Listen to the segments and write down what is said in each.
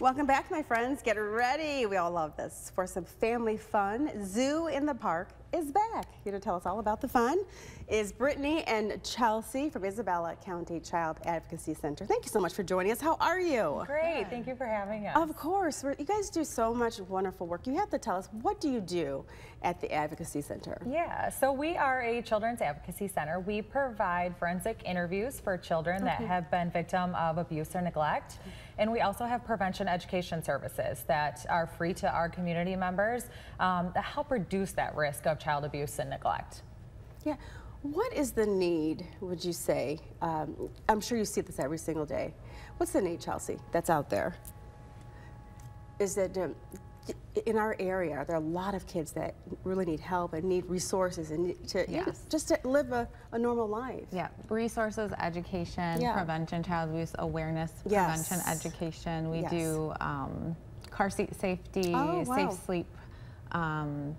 Welcome back, my friends. Get ready. We all love this for some family fun. Zoo in the Park is back. Here to tell us all about the fun is Brittany and Chelsea from Isabella County Child Advocacy Center. Thank you so much for joining us. How are you? Great. Thank you for having us. Of course. you guys do so much wonderful work. You have to tell us, what do you do at the Advocacy Center? Yeah, so we are a children's advocacy center. We provide forensic interviews for children okay. that have been victim of abuse or neglect. And we also have prevention education services that are free to our community members um, that help reduce that risk of child abuse and neglect. Yeah. What is the need, would you say? Um, I'm sure you see this every single day. What's the need, Chelsea, that's out there? Is that um, in our area, there are a lot of kids that really need help and need resources and need to yes. just to live a, a, normal life. Yeah, resources, education, yeah. prevention, child abuse awareness, yes. prevention, education. We yes. do um, car seat safety, oh, wow. safe sleep um,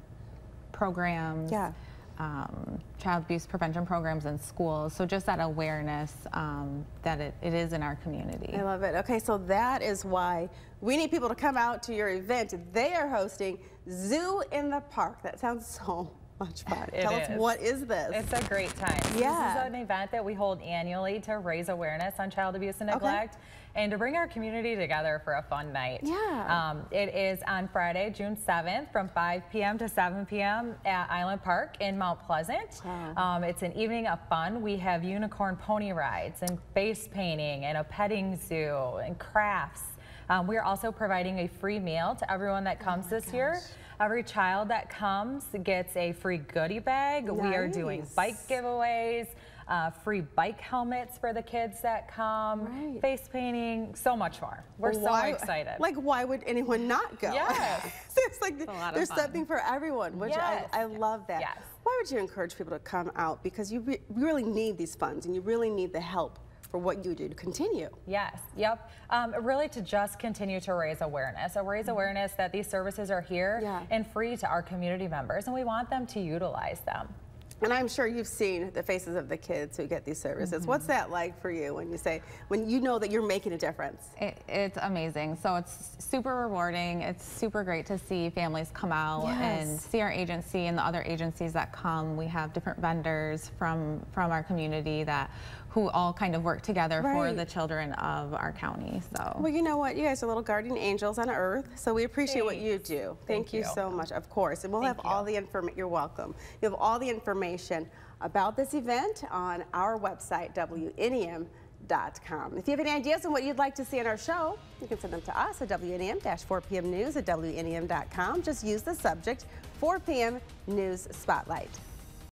programs. Yeah um, child abuse prevention programs in schools. So just that awareness um, that it, it is in our community. I love it. Okay, so that is why we need people to come out to your event. They are hosting Zoo in the Park. That sounds so much fun. It Tell is. us what is this? It's a great time. Yeah. This is an event that we hold annually to raise awareness on child abuse and neglect. Okay and to bring our community together for a fun night. Yeah. Um, it is on Friday, June 7th from 5 p.m. to 7 p.m. at Island Park in Mount Pleasant. Wow. Um, it's an evening of fun. We have unicorn pony rides and face painting and a petting zoo and crafts. Um, we are also providing a free meal to everyone that oh comes oh this gosh. year. Every child that comes gets a free goodie bag. Nice. We are doing bike giveaways uh, free bike helmets for the kids that come, right. face painting, so much more. We're why, so excited. Like, why would anyone not go? Yes. it's like it's there's something for everyone, which yes. I, I love that. Yes. Why would you encourage people to come out? Because you re really need these funds and you really need the help for what you do to continue. Yes, yep. Um, really to just continue to raise awareness, so raise mm-hmm. awareness that these services are here yeah. and free to our community members and we want them to utilize them. And I'm sure you've seen the faces of the kids who get these services. Mm -hmm. What's that like for you when you say, when you know that you're making a difference? It, it's amazing. So it's super rewarding. It's super great to see families come out yes. and see our agency and the other agencies that come. We have different vendors from, from our community that who all kind of work together right. for the children of our county. So well, you know what? You guys are little guardian angels on earth. So we appreciate Thanks. what you do. Thank, Thank you. you. so much. Of course, and we'll Thank have you. all the information. You're welcome. You have all the information about this event on our website, WNEM. If you have any ideas on what you'd like to see in our show, you can send them to us at WNEM-4PM News at WNEM.com. Just use the subject 4 p.m. News Spotlight.